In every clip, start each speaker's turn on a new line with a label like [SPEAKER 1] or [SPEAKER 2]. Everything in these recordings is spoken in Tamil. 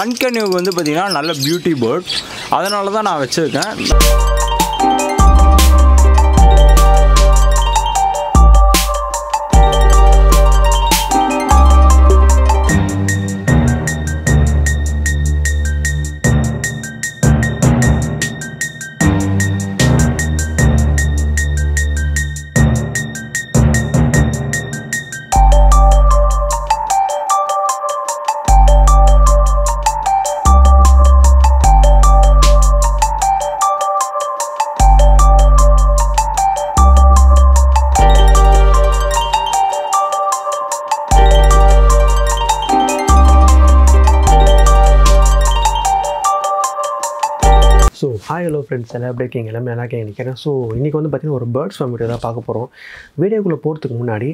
[SPEAKER 1] பார்த்தீங்கன்னா சன்கன்யூக்கு வந்து பார்த்திங்கன்னா நல்ல பியூட்டி பேர்ட் அதனால தான் நான் வச்சுருக்கேன்.
[SPEAKER 2] ஃப்ரெண்ட்ஸ் எல்லாம் எப்படி இருக்கீங்க? எல்லாமே நல்லா இருக்கீங்க நினைக்கிறேன். ஸோ இன்றைக்கி வந்து பார்த்திங்கன்னா ஒரு பேர்ட்ஸ் ஃபார்ம் வீடியோ தான் பார்க்க போகிறோம் வீடியோக்குள்ளே போகிறதுக்கு முன்னாடி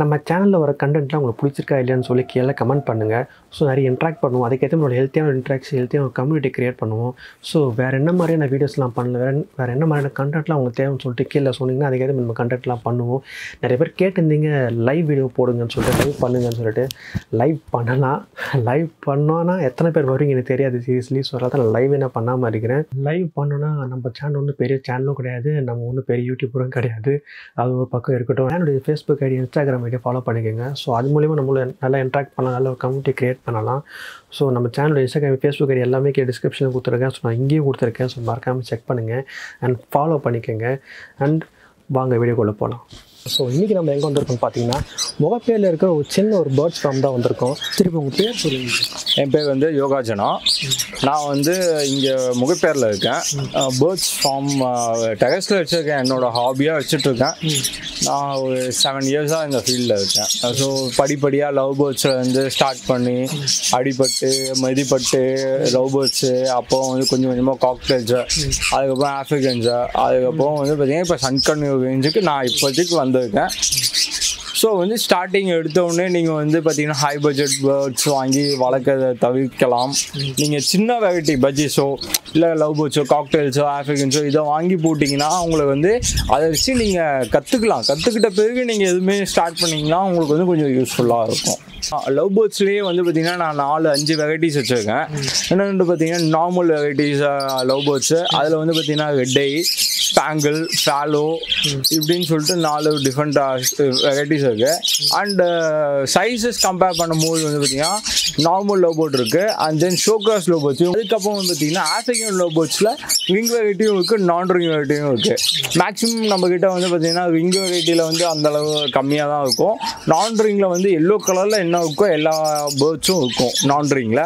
[SPEAKER 2] நம்ம சேனலில் வர கண்டென்ட்லாம் உங்களுக்கு பிடிச்சிருக்கா இல்லையான்னு சொல்லி கீழே கமெண்ட் பண்ணுங்கள் ஸோ நிறைய இன்ட்ராக்ட் பண்ணுவோம். அதுக்கேற்ற நம்மளோட ஹெல்த்தியான இன்ட்ராக்ஷன் ஹெல்த்தியான ஒரு கம்யூனிட்டி க்ரியேட் பண்ணுவோம். ஸோ வேறு என்ன மாதிரியான வீடியோஸ்லாம் பண்ணல வேறு வேறு என்ன மாதிரியான கண்டென்ட்லாம் உங்களுக்கு தேவைன்னு சொல்லிட்டு கீழே சொன்னீங்கன்னா அதுக்கேற்ற நம்ம கண்டென்ட்லாம் பண்ணுவோம். நிறைய பேர் கேட்டிருந்தீங்க லைவ் வீடியோ போடுங்கன்னு சொல்லிட்டு லைவ் பண்ணுங்கன்னு சொல்லிட்டு. லைவ் பண்ணலாம். லைவ் பண்ணோன்னா எத்தனை பேர் வருவீங்க எனக்கு தெரியாது. சீரியஸ்லி ஸோ அதனால் நான் லைவ் என்ன பண்ணாமல் இருக்கிறேன். லைவ் பண்ணோன்னா நம்ம சேனல் ஒன்றும் பெரிய சேனலும் கிடையாது. நம்ம ஒன்றும் பெரிய யூடியூபரும் கிடையாது. அது ஒரு பக்கம் இருக்கட்டும். என்னுடைய Facebook ID Instagram video follow பண்ணிக்கோங்க. ஸோ அது மூலிமா நம்மள நல்லா இன்ட்ராக்ட் பண்ணலாம் நல்ல ஒரு கம்யூனிட்டி க்ரியேட் பண்ணலாம். ஸோ நம்ம சேனல் இன்ஸ்டாகிராம் ஃபேஸ்புக் ஐடி எல்லாமே கே டிஸ்கிரிப்ஷனில் கொடுத்துருக்கேன். ஸோ நான் இங்கேயும் கொடுத்துருக்கேன். ஸோ மறக்காமல் செக் பண்ணுங்கள் அண்ட் ஃபாலோ பண்ணிக்கோங்க. அண்ட் வாங்க வீடியோக்குள்ளே போகலாம் ஸோ இன்றைக்கி நம்ம எங்கே வந்திருக்கோம் பார்த்தீங்கன்னா முகப்பேரில் இருக்கிற ஒரு சின்ன ஒரு பேர்ட்ஸ் ஃபார்ம் தான் வந்திருக்கோம். திருப்பி உங்கள் பேர் சொல்லுங்கள்
[SPEAKER 1] என் பேர் வந்து யோகாஜனா. நான் வந்து இங்கே முகப்பேரில் இருக்கேன். பேர்ட்ஸ் ஃபார்ம் டெரஸில் வச்சுருக்கேன். என்னோட ஹாபியாக வச்சுட்ருக்கேன் நான் ஒரு செவன் இயர்ஸாக இந்த ஃபீல்டில் இருக்கேன். ஸோ படிப்படியாக லவ் பேர்ட்ஸில் வந்து ஸ்டார்ட் பண்ணி அடிபட்டு மிதிப்பட்டு லவ் பேர்ட்ஸு அப்புறம் வந்து கொஞ்சம் கொஞ்சமாக காக்டேல்ஸு அதுக்கப்புறம் ஆஃப்ரிக்கன்ஸு அதுக்கப்புறம் வந்து பார்த்தீங்கன்னா இப்போ சன்கன்யூ ரேஞ்சுக்கு நான் இப்போதைக்கு வந்திருக்கேன் ஸோ வந்து ஸ்டார்டிங் எடுத்தோடனே நீங்கள் வந்து பார்த்தீங்கன்னா ஹை பட்ஜெட் பேர்ட்ஸ் வாங்கி வளர்க்கறதை தவிர்க்கலாம். நீங்கள் சின்ன வெரைட்டி பஜ்ஜிஸோ இல்லை லவ் பேர்ட்ஸோ காக்டெயில்ஸோ ஆஃப்ரிக்கன்ஸோ இதை வாங்கி போட்டிங்கன்னா அவங்களை வந்து அதை வச்சு நீங்கள் கற்றுக்கலாம் கற்றுக்கிட்ட பிறகு நீங்கள் எதுவுமே ஸ்டார்ட் பண்ணிங்கன்னா உங்களுக்கு வந்து கொஞ்சம் யூஸ்ஃபுல்லாக இருக்கும். லவ் பேர்ட்ஸ்லேயே வந்து பார்த்தீங்கன்னா நான் நாலு அஞ்சு வெரைட்டிஸ் வச்சுருக்கேன். என்னென்னு பார்த்தீங்கன்னா நார்மல் வெரைட்டிஸ் லவ் பேர்ட்ஸு அதில் வந்து பார்த்தீங்கன்னா ரெட்டை ஸ்பாங்கிள் ஃபேலோ இப்படின்னு சொல்லிட்டு நாலு டிஃப்ரெண்ட் வெரைட்டிஸ் இருக்குது அண்டு சைஸஸ் கம்பேர் பண்ணும்போது வந்து பார்த்தீங்கன்னா நார்மல் லோபோட் இருக்குது அண்ட் தென் ஷோகாஸ் லோபோட்ஸ் அதுக்கப்புறம் வந்து பார்த்தீங்கன்னா ஆஃப்ரிக்கன் லோபோட்ஸில் விங் வெரைட்டியும் இருக்குது நான் ரிங் வெரைட்டியும் இருக்குது மேக்ஸிமம் நம்மக்கிட்ட வந்து பார்த்தீங்கன்னா விங் வெரைட்டியில் வந்து அந்த அளவு கம்மியாக தான் இருக்கும். நான் ரிங்கில் வந்து எல்லோ கலரில் என்ன இருக்கோ எல்லா பேர்ட்ஸும் இருக்கும் நான் ரிங்கில்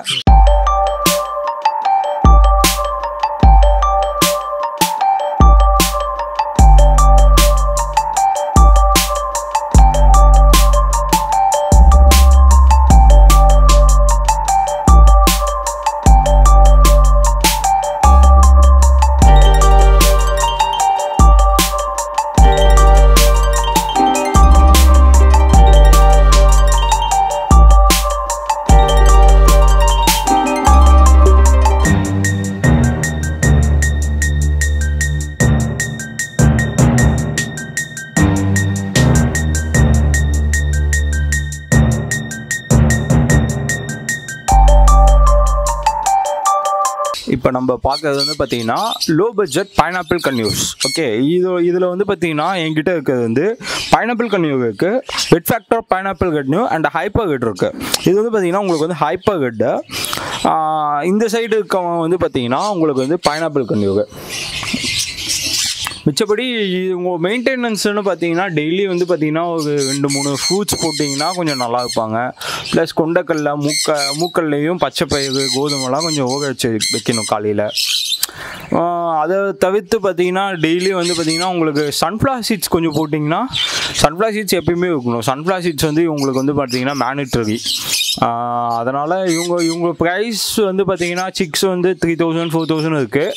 [SPEAKER 1] நம்ம பார்க்கறது வந்து பார்த்தீங்கன்னா low budget pineapple conures okay இது இதில் வந்து பார்த்தீங்கன்னா என்கிட்ட இருக்கிறது வந்து பைனாப்பிள் கன்யூ இருக்குது வெட் ஃபேக்டர் பைனாப்பிள் கட்னியூ அண்ட் ஹைப்பர் கட் இருக்குது இது வந்து பார்த்தீங்கன்னா உங்களுக்கு வந்து ஹைப்பர் கட்டு இந்த சைடு இருக்கவங்க வந்து பார்த்தீங்கன்னா உங்களுக்கு வந்து பைனாப்பிள் கன்யூ மிச்சப்படி உங்கள் மெயின்டெனன்ஸ்னு பார்த்தீங்கன்னா டெய்லி வந்து பார்த்தீங்கன்னா ஒரு ரெண்டு மூணு ஃப்ரூட்ஸ் போட்டிங்கன்னா கொஞ்சம் நல்லா இருப்பாங்க. ப்ளஸ் கொண்டக்கல்ல மூக்க மூக்கல்லையும் பச்சை பயிறு கோதுமைலாம் கொஞ்சம் ஊற வச்சு வைக்கணும் காலையில். அதை தவிர்த்து பார்த்தீங்கன்னா டெய்லி வந்து பார்த்தீங்கன்னா உங்களுக்கு சன்ஃப்ளவர் சீட்ஸ் கொஞ்சம் போட்டிங்கன்னா சன்ஃப்ளவர் சீட்ஸ் எப்பயுமே இருக்கணும் சன்ஃப்ளவர் சீட்ஸ் வந்து உங்களுக்கு வந்து பார்த்தீங்கன்னா மேனிட்டரி அதனால் இவங்க இவங்க ப்ரைஸ் வந்து பார்த்தீங்கன்னா சிக்ஸ் வந்து த்ரீ தௌசண்ட் ஃபோர் தௌசண்ட் இருக்குது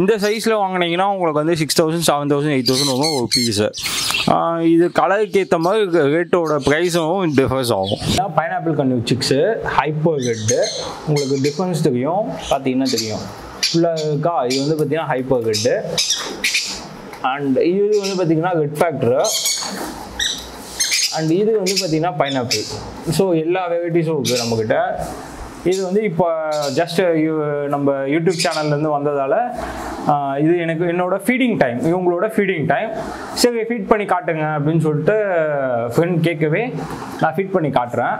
[SPEAKER 1] இந்த சைஸில் வாங்கினீங்கன்னா உங்களுக்கு வந்து six thousand seven thousand eight thousand வரும் ஒரு பீஸு இது கலருக்கு ஏற்ற மாதிரி ரேட்டோட ப்ரைஸும் டிஃபரன்ஸ் ஆகும். பைனாப்பிள் கண்ணு சிக்ஸு ஹைப்பர் ரெட்டு உங்களுக்கு டிஃப்ரென்ஸ் தெரியும். பார்த்தீங்கன்னா தெரியும். ஃபுல்லாக இருக்கா? இது வந்து பார்த்தீங்கன்னா ஹைப்பர் ரெட்டு அண்ட் இது வந்து பார்த்தீங்கன்னா ரெட் ஃபேக்டரு அண்ட் இது வந்து பார்த்தீங்கன்னா பைனாப்பிள் ஸோ எல்லா வெரைட்டிஸும் இருக்குது நம்மக்கிட்ட இது வந்து இப்போ ஜஸ்ட் நம்ம யூடியூப் சேனல்லேருந்து வந்ததால் இது எனக்கு என்னோட ஃபீடிங் டைம் இவங்களோட ஃபீடிங் டைம் சரி ஃபீட் பண்ணி காட்டுங்க அப்படின்னு சொல்லிட்டு ஃப்ரெண்ட் கேட்கவே நான் ஃபீட் பண்ணி காட்டுறேன்.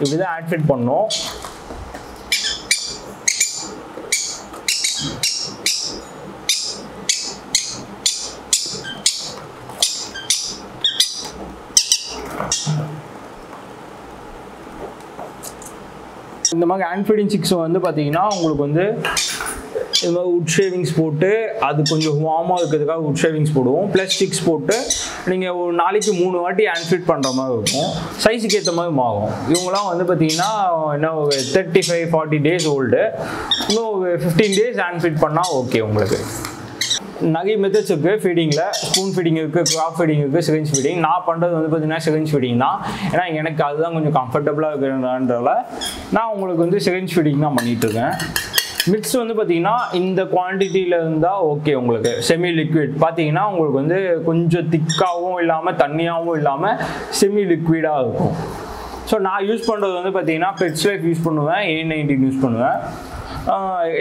[SPEAKER 1] இப்படி தான் ஆட் ஃபிட் பண்ணோம். இந்த மாதிரி ஆன்ஃபீடிங் சிக்ஸ் வந்து பார்த்தீங்கன்னா உங்களுக்கு வந்து இது மாதிரி உட் ஷேவிங்ஸ் போட்டு அது கொஞ்சம் வார்மாக இருக்கிறதுக்காக உட் ஷேவிங்ஸ் போடுவோம். ப்ளஸ் ஸ்டிக்ஸ் போட்டு நீங்கள் ஒரு நாளைக்கு மூணு வாட்டி ஹேண்ட் ஃபிட் பண்ணுற மாதிரி இருக்கும். சைஸுக்கு ஏற்ற மாதிரி மாறும். இவங்களாம் வந்து பார்த்தீங்கன்னா என்ன ஒரு thirty five forty days old இன்னும் ஒரு ஃபிஃப்டீன் டேஸ் ஹேண்ட் ஃபிட் பண்ணால் ஓகே உங்களுக்கு. நிறைய மெத்தட்ஸ் இருக்குது ஃபீடிங்கில் ஸ்பூன் ஃபீடிங் இருக்குது க்ராப் ஃபீடிங் இருக்குது சிரிஞ்ச் ஃபீடிங் நான் பண்ணுறது வந்து பார்த்தீங்கன்னா சிரிஞ்ச் ஃபீடிங் தான். ஏன்னா எனக்கு அதுதான் கொஞ்சம் கம்ஃபர்டபுளாக இருக்கிறதுனால நான் உங்களுக்கு வந்து சிரிஞ்ச் ஃபீடிங் தான் பண்ணிட்டு இருக்கேன். மிக்ஸ் வந்து பார்த்தீங்கன்னா இந்த குவான்டிட்டியில் இருந்தால் ஓகே உங்களுக்கு. செமி லிக்விட் பார்த்தீங்கன்னா உங்களுக்கு வந்து கொஞ்சம் திக்காகவும் இல்லாமல் தண்ணியாகவும் இல்லாமல் செமி லிக்விடாக இருக்கும். ஸோ நான் யூஸ் பண்ணுறது வந்து பார்த்தீங்கன்னா பெட்ஸ் லைஃப் யூஸ் பண்ணுவேன் ஏ நைன்டீன் யூஸ் பண்ணுவேன்.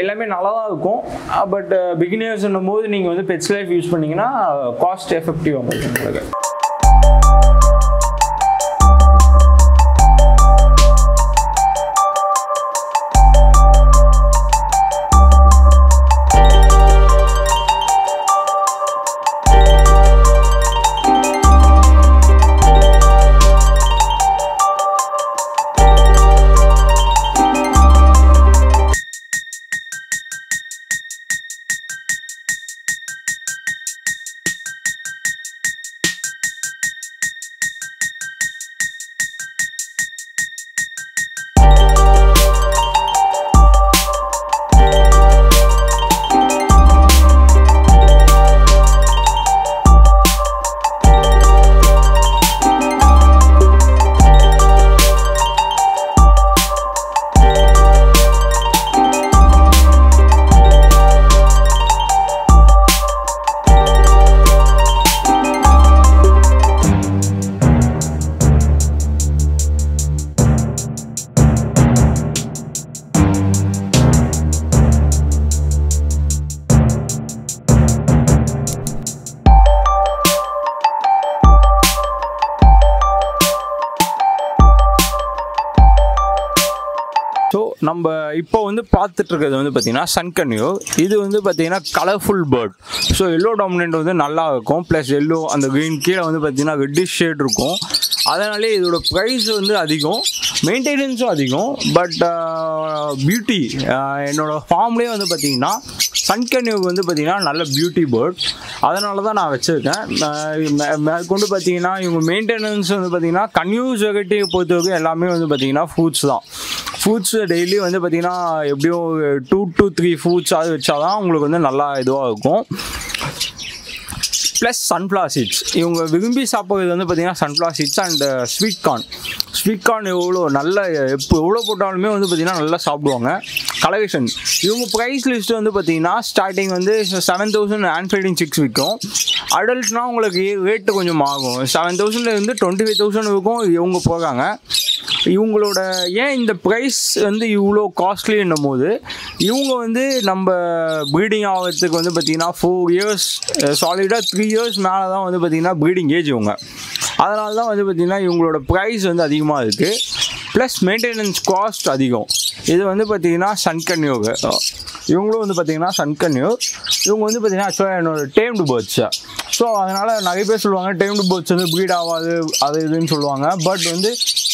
[SPEAKER 1] எல்லாமே நல்லா தான் இருக்கும் பட் பிகினர்ஸ்ன்னும் போது நீங்கள் வந்து பெட்ஸ் லைஃப் யூஸ் பண்ணீங்கன்னா காஸ்ட் எஃபெக்டிவ் உங்களுக்கு. நம்ம இப்போ வந்து பார்த்துட்டு இருக்கிறது வந்து பார்த்திங்கன்னா சன்கன்யூ இது வந்து பார்த்திங்கன்னா colourful bird so yellow dominant வந்து நல்லா இருக்கும். ப்ளஸ் எல்லோ அந்த க்ரீன் கீழே வந்து பார்த்திங்கன்னா ரெட்டிஷ் ஷேட் இருக்கும். அதனாலே இதோட ப்ரைஸ் வந்து அதிகம். மெயின்டெனன்ஸும் அதிகம். பட் பியூட்டி என்னோடய ஃபார்ம்லேயே வந்து பார்த்திங்கன்னா சன்கன்யூக்கு வந்து பார்த்திங்கன்னா நல்ல பியூட்டி பேர்ட் அதனால தான் நான் வச்சுருக்கேன். மேற்கொண்டு பார்த்தீங்கன்னா இவங்க மெயின்டெனன்ஸ் வந்து பார்த்தீங்கன்னா கன்யூஸ் வெகட்டியை பொறுத்தவரைக்கும் எல்லாமே வந்து பார்த்தீங்கன்னா ஃப்ரூட்ஸ் தான். ஃப்ரூட்ஸ் டெய்லி வந்து பார்த்தீங்கன்னா எப்படியும் டூ டு த்ரீ ஃப்ரூட்ஸ் அது வச்சா தான் உங்களுக்கு வந்து நல்லா இதுவாக இருக்கும். ப்ளஸ் சன்ஃப்ளவர் சீட்ஸ் இவங்க விரும்பி சாப்பிட்றது வந்து பார்த்தீங்கன்னா sunflower seeds and sweet corn sweet corn எவ்வளோ நல்ல எப்போ எவ்வளோ போட்டாலுமே வந்து பார்த்திங்கன்னா நல்லா சாப்பிடுவாங்க. கலெக்ஷன் இவங்க ப்ரைஸ் லிஸ்ட் வந்து பார்த்தீங்கன்னா ஸ்டார்டிங் வந்து seven thousand hand feeding six விற்கும் அடல்ட்னா உங்களுக்கு ரேட்டு கொஞ்சம் ஆகும். செவன் தௌசண்ட்லேருந்து டுவெண்ட்டி ஃபைவ் தௌசண்ட் இருக்கும் இவங்க போகிறாங்க இவங்களோட ஏன் இந்த ப்ரைஸ் வந்து இவ்வளோ காஸ்ட்லின்னும் போது இவங்க வந்து நம்ம ப்ரீடிங் ஆகிறதுக்கு வந்து பார்த்திங்கன்னா ஃபோர் இயர்ஸ் சாலிடாக த்ரீ இயர்ஸ் மேலே தான் வந்து பார்த்திங்கன்னா ப்ரீடிங் ஏஜ் இவங்க. அதனால தான் வந்து பார்த்திங்கன்னா இவங்களோட ப்ரைஸ் வந்து அதிகமாக இருக்குது ப்ளஸ் மெயின்டெனன்ஸ் காஸ்ட் அதிகம். இது வந்து பார்த்திங்கன்னா சன்கன்யூகு இவங்களும் வந்து பார்த்திங்கன்னா சன்கன்யூர் இவங்க வந்து பார்த்திங்கன்னா ஆக்சுவலாக என்னோட டேம்டு பேர்ட்ஸ் ஸோ அதனால் நிறைய பேர் சொல்லுவாங்க டேம்டு பேர்ட்ஸ் வந்து ப்ரீட் ஆகாது அது இதுன்னு சொல்லுவாங்க. பட் வந்து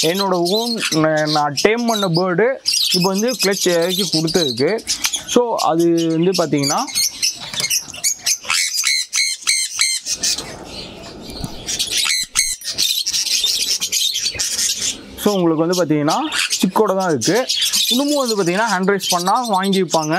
[SPEAKER 1] என்னோட ஓன் நான் டேம் பண்ண பேர்டு இப்போ வந்து கிளச் இறக்கி கொடுத்துருக்கு. ஸோ அது வந்து பார்த்திங்கன்னா ஸோ உங்களுக்கு வந்து பார்த்தீங்கன்னா சிக்கோட தான் இருக்குது இன்னமும் வந்து பார்த்தீங்கன்னா ஹேண்ட் ரைஸ் பண்ணால் வாங்கிப்பாங்க.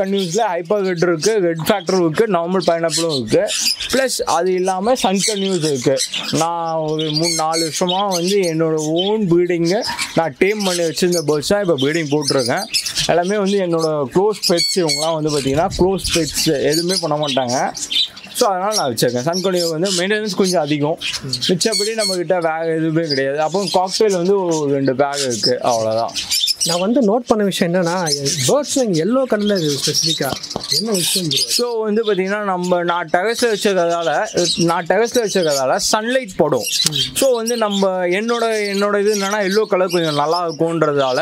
[SPEAKER 1] கன்யூஸில் ஹைப்பர் ஹெட் இருக்குது ஹெட் ஃபேக்டர் இருக்குது நார்மல் பைனாப்பிளும் இருக்குது ப்ளஸ் அது இல்லாமல் சன் கன்யூஸ் இருக்குது நான் ஒரு மூணு நாலு வருஷமாக வந்து என்னோடய ஓன் ப்ரீடிங்கை நான் டேம் பண்ணி வச்சிருந்த பேர்ட்ஸ் தான் இப்போ ப்ரீடிங் போட்டிருக்கேன். எல்லாமே வந்து என்னோடய க்ளோஸ் பெட்ஸ் இவங்களாம் வந்து பார்த்தீங்கன்னா க்ளோஸ் பெட்ஸ் எதுவுமே பண்ண மாட்டாங்க. ஸோ அதனால் நான் வச்சுருக்கேன். சன் சன்கொடியோ வந்து மெயின்டெனன்ஸ் கொஞ்சம் அதிகம். மிச்சப்படி நம்மக்கிட்ட பேக் எதுவுமே கிடையாது. அப்போ காக்டெயில் வந்து ஒரு ரெண்டு பேக் இருக்குது அவ்வளோதான்
[SPEAKER 2] நான் வந்து நோட் பண்ண விஷயம் என்னன்னா பேர்ட்ஸ் இங்கே எல்லோ கலரில் இருக்குது ஸ்பெசிஃபிக்காக என்ன விஷயம்?
[SPEAKER 1] ஸோ வந்து பார்த்தீங்கன்னா நம்ம நான் டெரஸில் வச்சிருக்கிறதால நான் டெரஸில் வச்சிருக்கிறதால சன்லைட் படும். ஸோ வந்து நம்ம என்னோட என்னோட இது என்னன்னா எல்லோ கலர் கொஞ்சம் நல்லா இருக்கும்ன்றதால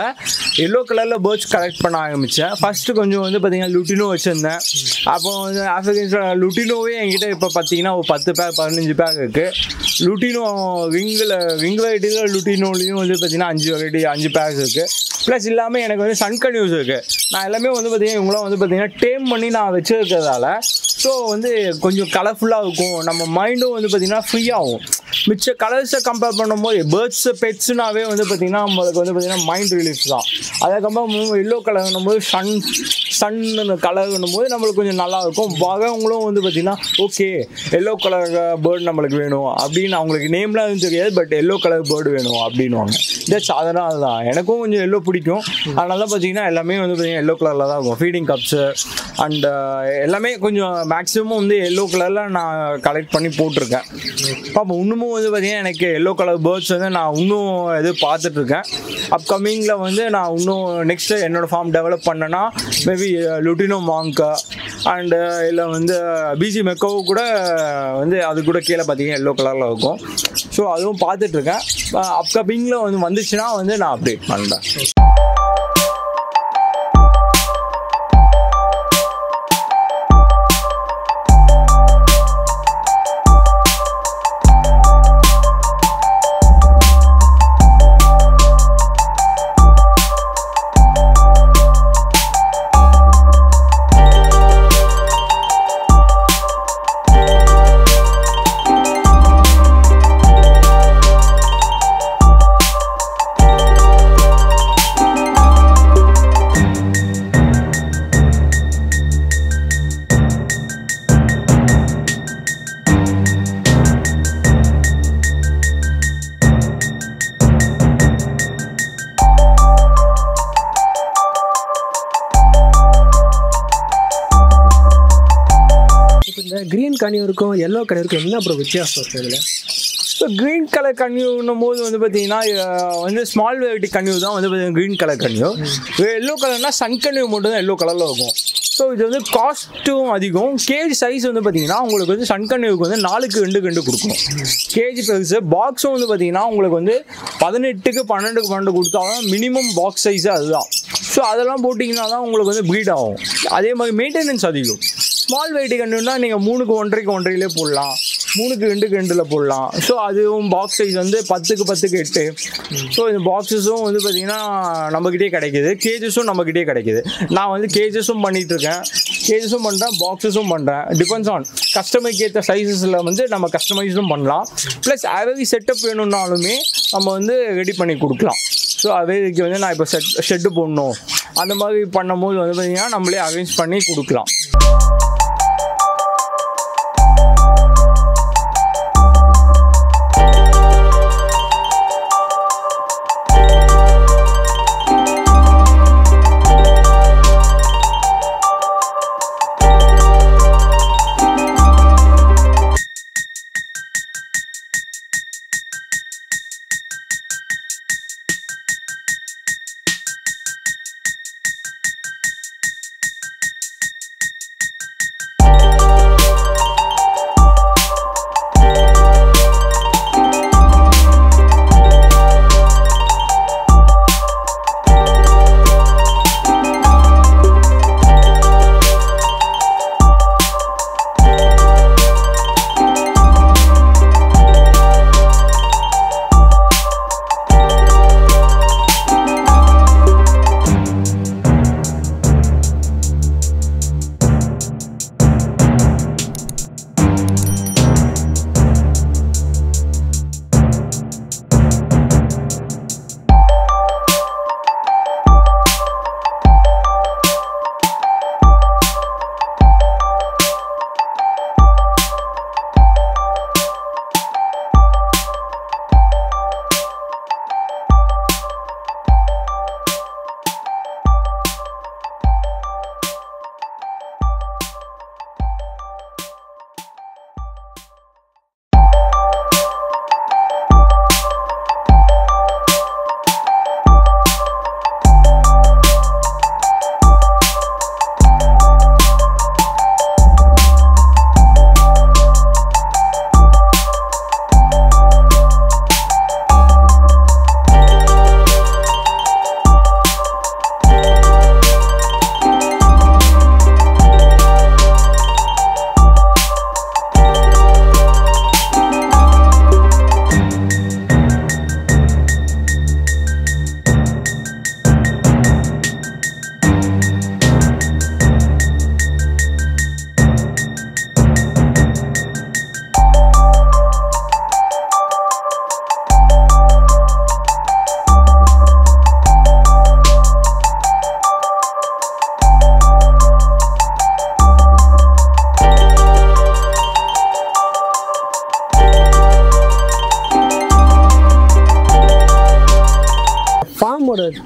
[SPEAKER 1] எல்லோ கலரில் பேர்ட்ஸ் கலெக்ட் பண்ண ஆரம்பித்தேன் ஃபஸ்ட்டு கொஞ்சம் வந்து பார்த்தீங்கன்னா லுட்டினோ வச்சுருந்தேன். அப்போ வந்து ஆஃப்ரிக்கன்ஸ் லுட்டினோவே என்கிட்ட இப்போ பார்த்தீங்கன்னா ஒரு பத்து பேக் பதினஞ்சு பேக் இருக்குது லுட்டினோ ரிங்கில் ரிங் வெரைட்டியில் லுட்டினோலையும் வந்து பார்த்தீங்கன்னா அஞ்சு வெரைட்டி அஞ்சு பேக்ஸ் இருக்குது ப்ளஸ் இல்லாமல் எனக்கு வந்து சன்கன் கன்யூஸ் இருக்குது நான் எல்லாமே வந்து பார்த்தீங்கன்னா இவங்களாம் வந்து பார்த்தீங்கன்னா டேம் பண்ணி நான் வச்சுருக்கிறதால ஸோ வந்து கொஞ்சம் கலர்ஃபுல்லாக இருக்கும். நம்ம மைண்டும் வந்து பார்த்தீங்கன்னா ஃப்ரீயாகும் மிச்ச கலர்ஸை கம்பேர் பண்ணும்போது பேர்ட்ஸு பெட்ஸுனாவே வந்து பார்த்திங்கன்னா நம்மளுக்கு வந்து பார்த்திங்கன்னா மைண்ட் ரிலீஃப் தான். அதை கம்பேர் எல்லோ கலர்னும் போது சன் சன் கலர்னும் போது நம்மளுக்கு கொஞ்சம் நல்லா இருக்கும் வகவங்களும் வந்து பார்த்தீங்கன்னா ஓகே எல்லோ கலர் பேர்டு நம்மளுக்கு வேணும். அப்படின்னு அவங்களுக்கு நேம்லாம் எதுவும் தெரியாது பட் எல்லோ கலர் பேர்டு வேணும் அப்படின்வாங்க தட்ஸ் அதனால தான். எனக்கும் கொஞ்சம் எல்லோ பிடிக்கும். அதனால தான் பார்த்தீங்கன்னா எல்லாமே வந்து பார்த்தீங்கன்னா எல்லோ கலரில் தான் இருக்கும். ஃபீடிங் கப்ஸு அண்ட் uh, எல்லாமே கொஞ்சம் மேக்ஸிமம் வந்து எல்லோ கலரில் நான் கலெக்ட் பண்ணி போட்டிருக்கேன். பாப்போம் இன்னமும் வந்து பார்த்தீங்கன்னா எனக்கு எல்லோ கலர் பேர்ட்ஸ் வந்து நான் இன்னும் இது பார்த்துட்ருக்கேன் அப்கமிங்கில் வந்து நான் இன்னும் நெக்ஸ்ட்டு என்னோடய ஃபார்ம் டெவலப் பண்ணேன்னா மேபி லுட்டினோ மாங்கா அண்டு இல்லை வந்து uh, பிஜி மெக்கோ கூட uh, வந்து அது கூட கீழே பார்த்தீங்கன்னா எல்லோ கலரில் இருக்கும். ஸோ அதுவும் பார்த்துட்ருக்கேன் அப்கமிங்கில் வந்து வந்துச்சுன்னா வந்து நான் அப்டேட் பண்ணுறேன்
[SPEAKER 2] கனியூருக்கும் எல்லோ கனியூருக்கும் என்ன அப்புறம் வித்தியாசம் இருக்குது இதில்?
[SPEAKER 1] ஸோ க்ரீன் கலர் கன்யூன்னும் போது வந்து பார்த்தீங்கன்னா வந்து ஸ்மால் வெரைட்டி கன்யூ தான் வந்து பார்த்தீங்கன்னா க்ரீன் கலர் கன்யூ. எல்லோ கலர்னால் சன் கன்யூ மட்டும் தான் எல்லோ கலரில் இருக்கும். ஸோ இது வந்து காஸ்ட்டும் அதிகம். கேஜ் சைஸ் வந்து பார்த்தீங்கன்னா உங்களுக்கு வந்து சன் கன்யூக்கு வந்து நாலுக்கு ரெண்டு ரெண்டு கொடுக்கணும் கேஜி பெருசு பாக்ஸும் வந்து பார்த்தீங்கன்னா உங்களுக்கு வந்து பதினெட்டுக்கு பன்னெண்டுக்கு பன்னெண்டு கொடுத்தாலும் மினிமம் பாக்ஸ் சைஸு அதுதான். ஸோ அதெல்லாம் போட்டிங்கன்னா தான் உங்களுக்கு வந்து ப்ரீட் ஆகும். அதே மாதிரி மெயின்டெனன்ஸ் அதிகம். ஸ்மால் வெரைட்டி கண்டுனா நீங்கள் மூணுக்கு ஒன்றரைக்கு ஒன்றையிலே போடலாம். மூணுக்கு ரெண்டுக்கு ரெண்டில் போடலாம். ஸோ அதுவும் பாக்ஸ் சைஸ் வந்து பத்துக்கு பத்துக்கு எட்டு. ஸோ இந்த பாக்ஸஸும் வந்து பார்த்திங்கன்னா நம்மக்கிட்டே கிடைக்குது. கேஜஸும் நம்மக்கிட்டே கிடைக்குது. நான் வந்து கேஜஸும் பண்ணிகிட்டு இருக்கேன். கேஜஸும் பண்ணுறேன் பாக்ஸஸும் பண்ணுறேன் டிபெண்ட்ஸ் ஆன் கஸ்டமருக்கு ஏற்ற சைஸஸில் வந்து நம்ம கஸ்டமைஸும் பண்ணலாம். ப்ளஸ் அவை செட்டப் வேணும்னாலுமே நம்ம வந்து ரெடி பண்ணி கொடுக்கலாம். ஸோ அவைக்கு வந்து நான் இப்போ செட் ஷெட்டு போடணும். அந்த மாதிரி பண்ணும்போது வந்து பார்த்திங்கன்னா நம்மளே அரேஞ்ச் பண்ணி கொடுக்கலாம்.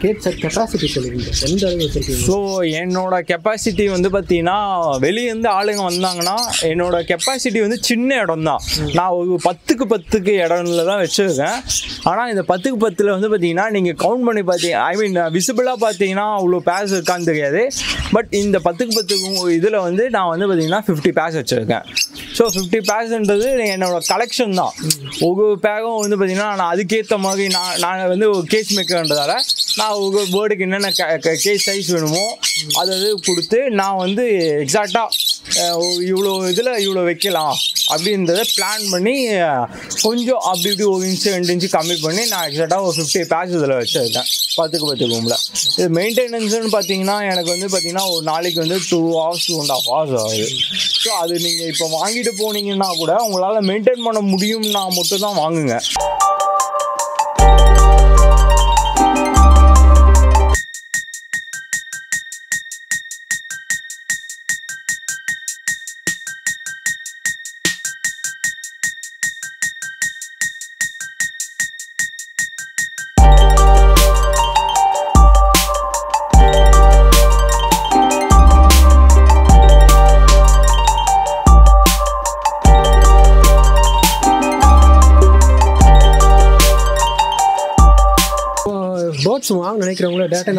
[SPEAKER 2] கேட் செட் கெப்பாசிட்டி சொல்லுவீங்க. எந்த அளவு வச்சிருக்கீங்க?
[SPEAKER 1] ஸோ என்னோட கெப்பாசிட்டி வந்து பார்த்தீங்கன்னா வெளியேருந்து ஆளுங்க வந்தாங்கன்னா என்னோட கெப்பாசிட்டி வந்து சின்ன இடம் தான் நான் ஒரு பத்துக்கு பத்துக்கு இடம்ல தான் வச்சுருக்கேன். ஆனால் இந்த பத்துக்கு பத்தில் வந்து பார்த்தீங்கன்னா நீங்கள் கவுண்ட் பண்ணி பார்த்தீங்க ஐ மீன் விசிபிளாக பார்த்தீங்கன்னா அவ்வளோ பேஸ் இருக்கான்னு தெரியாது. பட் இந்த பத்துக்கு பத்துக்கு இதில் வந்து நான் வந்து பார்த்தீங்கன்னா ஃபிஃப்டி பேஸ் வச்சுருக்கேன். ஸோ ஃபிஃப்டி பேக்ஸ்ன்றது என்னோட கலெக்ஷன் தான். ஒவ்வொரு பேக்கும் வந்து பார்த்தீங்கன்னா நான் அதுக்கேற்ற மாதிரி நான் நாங்கள் வந்து ஒரு கேஸ் மேக்கர்ன்றதால நான் ஒவ்வொரு பேர்டுக்கு என்னென்ன கேஸ் சைஸ் வேணுமோ அதை அது கொடுத்து நான் வந்து எக்ஸாக்டாக இவ்வளோ இதில் இவ்வளோ வைக்கலாம் அப்படின்றத பிளான் பண்ணி கொஞ்சம் அப்படி இப்படி ஒரு இன்ச்சு ரெண்டு இன்ச்சு கம்மி பண்ணி நான் எக்ஸாக்டாக ஒரு ஃபிஃப்டி பேட்ச் இதில் வச்சுருக்கேன். பத்துக்கு பத்து ரூமில் இது மெயின்டெனன்ஸ்னு பார்த்தீங்கன்னா எனக்கு வந்து பார்த்தீங்கன்னா ஒரு நாளைக்கு வந்து two hours two and half hours ஆகுது. ஸோ அது நீங்கள் இப்போ வாங்கிட்டு போனீங்கன்னா கூட உங்களால் மெயின்டைன் பண்ண முடியும்னா மட்டும் தான் வாங்குங்க.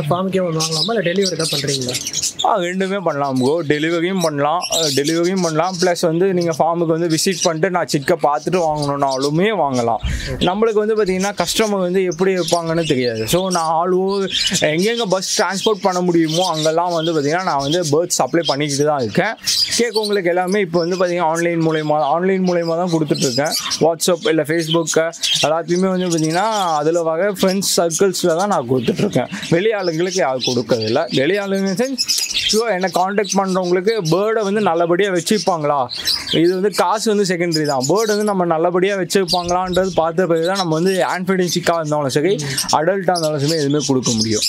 [SPEAKER 2] நினைக்கிறவங்கள டேட்டா இந்த ஃபார்முக்கே வந்து வாங்கலாமா இல்லை டெலிவரி தான் பண்ணுறீங்களா
[SPEAKER 1] ஆ ரெண்டுமே பண்ணலாம் ப்ரோ டெலிவரியும் பண்ணலாம். டெலிவரியும் பண்ணலாம். ப்ளஸ் வந்து நீங்கள் ஃபார்முக்கு வந்து விசிட் பண்ணிட்டு நான் சிக்கை பார்த்துட்டு வாங்கணுன்னாலுமே வாங்கலாம். நம்மளுக்கு வந்து பார்த்தீங்கன்னா கஸ்டமர் வந்து எப்படி இருப்பாங்கன்னு தெரியாது. ஸோ நான் ஆல் ஓவர் எங்கெங்கே பஸ் டிரான்ஸ்போர்ட் பண்ண முடியுமோ அங்கெல்லாம் வந்து பார்த்தீங்கன்னா நான் வந்து பேர்ட்ஸ் சப்ளை பண்ணிக்கிட்டு தான் இருக்கேன். கேக் உங்களுக்கு எல்லாமே இப்போ வந்து பார்த்தீங்கன்னா ஆன்லைன் மூலயமா ஆன்லைன் மூலயமா தான் கொடுத்துட்ருக்கேன் வாட்ஸ்அப் இல்லை ஃபேஸ்புக்கு எல்லாத்தையுமே வந்து பார்த்தீங்கன்னா அதில் வகை ஃப்ரெண்ட்ஸ் சர்க்கிள்ஸில் தான் நான் கொடுத்துட்ருக்கேன் வெளியாளுங்களுக்கு யாரும் கொடுக்கறதில்ல வெளியாளுங்க சென்ஸ் ஸோ என்னை காண்டாக்ட் பண்ணுறவங்களுக்கு பேர்டை வந்து நல்லபடியாக வச்சுருப்பாங்களா இது வந்து காசு வந்து செகண்டரி தான். பேர்டு வந்து நம்ம நல்லபடியாக வச்சுருப்பாங்களான்றது பார்த்த பிறகு தான் நம்ம வந்து ஆன்ஃபிடென்சிக்காக இருந்தாலும் சரி அடல்ட்டாக இருந்தாலும் சரி எதுவுமே கொடுக்க முடியும்.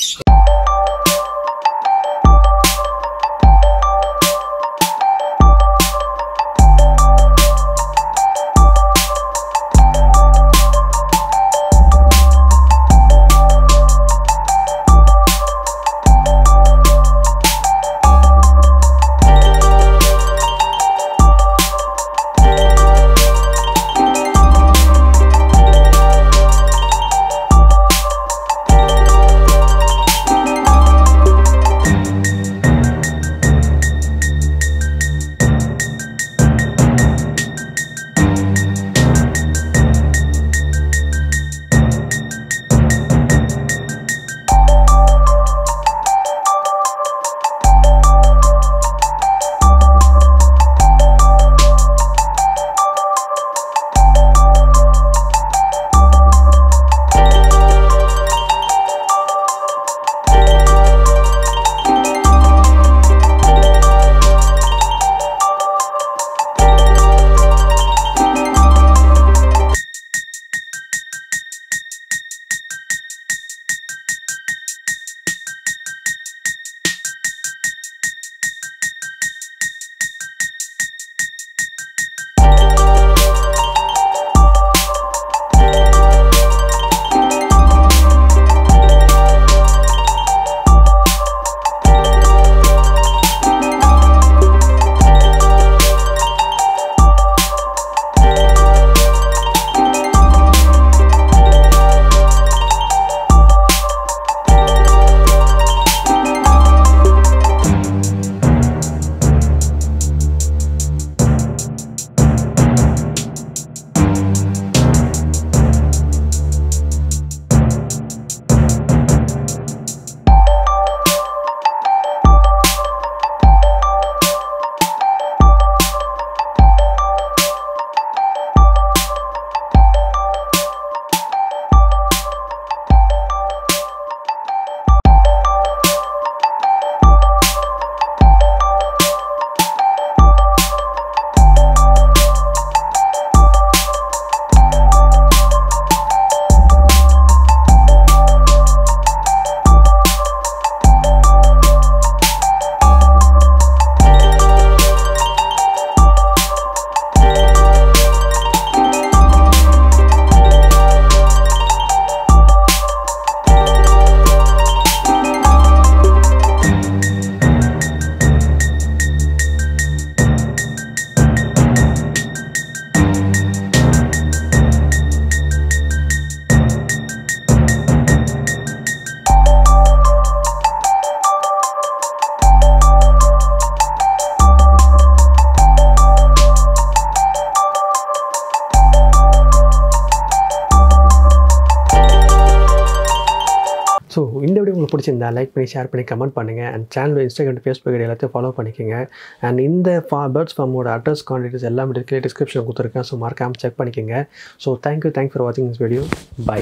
[SPEAKER 2] ஸோ இந்த வீடியோ உங்களுக்கு பிடிச்சிருந்தா லைக் பண்ணி ஷேர் பண்ணி கமெண்ட் பண்ணுங்கள் அண்ட் சேனல் இன்ஸ்டாகிராம் ஃபேஸ்புக் எல்லாத்தையும் ஃபாலோ பண்ணிக்கோங்க. அண்ட் இந்த ஃபா பேர்ட்ஸ் ஃபார்மோட அட்ரஸ் குவான்டிட்டிஸ் எல்லாமே டிஸ்கிரிப்ஷன் கொடுத்துருக்கேன். ஸோ மறக்காமல் செக் பண்ணிக்கோங்க. So thank you thanks for வாட்சிங் திஸ் வீடியோ பை